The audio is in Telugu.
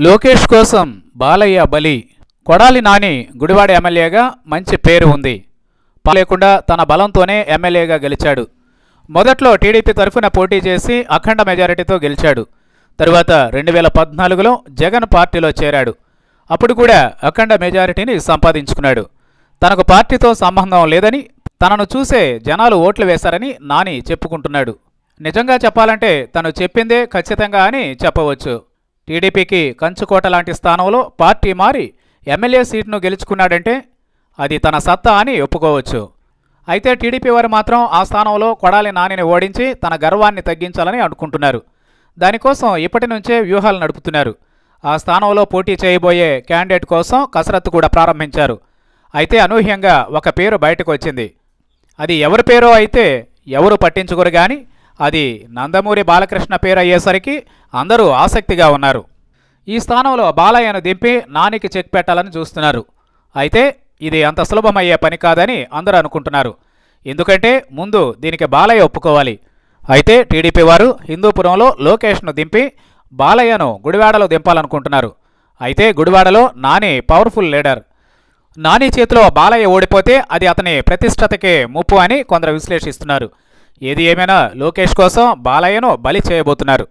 లోకేష్ కోసం బాలయ్య బలి. కొడాలి నాని గుడివాడ ఎమ్మెల్యేగా మంచి పేరు ఉంది. పా- లేకుండా తన బలంతోనే ఎమ్మెల్యేగా గెలిచాడు. మొదట్లో టీడీపీ తరఫున పోటీ చేసి అఖండ మెజారిటీతో గెలిచాడు. తరువాత రెండు వేల పద్నాలుగులో జగన్ పార్టీలో చేరాడు. అప్పుడు కూడా అఖండ మెజారిటీని సంపాదించుకున్నాడు. తనకు పార్టీతో సంబంధం లేదని తనను చూసే జనాలు ఓట్లు వేశారని నాని చెప్పుకుంటున్నాడు. నిజంగా చెప్పాలంటే తను చెప్పిందే ఖచ్చితంగా అని చెప్పవచ్చు. టీడీపీకి కంచుకోట లాంటి స్థానంలో పార్టీ మారి ఎమ్మెల్యే సీట్ను గెలుచుకున్నాడంటే అది తన సత్తా అని ఒప్పుకోవచ్చు. అయితే టీడీపీ వారు మాత్రం ఆ స్థానంలో కొడాలి నానిని ఓడించి తన గర్వాన్ని తగ్గించాలని అనుకుంటున్నారు. దానికోసం ఇప్పటి నుంచే వ్యూహాలు నడుపుతున్నారు. ఆ స్థానంలో పోటీ చేయబోయే క్యాండిడేట్ కోసం కసరత్తు కూడా ప్రారంభించారు. అయితే అనూహ్యంగా ఒక పేరు బయటకు వచ్చింది. అది ఎవరి పేరో అయితే ఎవరు పట్టించుకోరు కానీ అది నందమూరి బాలకృష్ణ పేరు అయ్యేసరికి అందరూ ఆసక్తిగా ఉన్నారు. ఈ స్థానంలో బాలయ్యను దింపి నానికి చెక్ పెట్టాలని చూస్తున్నారు. అయితే ఇది అంత సులభమయ్యే పని కాదని అందరూ అనుకుంటున్నారు. ఎందుకంటే ముందు దీనికి బాలయ్య ఒప్పుకోవాలి. అయితే టీడీపీ వారు హిందూపురంలో లోకేష్ను దింపి బాలయ్యను గుడివాడలో దింపాలనుకుంటున్నారు. అయితే గుడివాడలో నాని పవర్ఫుల్ లీడర్. నాని చేతిలో బాలయ్య ఓడిపోతే అది అతని ప్రతిష్టతకే ముప్పు అని కొందరు విశ్లేషిస్తున్నారు. ఏది ఏమైనా లోకేష్ కోసం బాలయ్యను బలి చేయబోతున్నారు.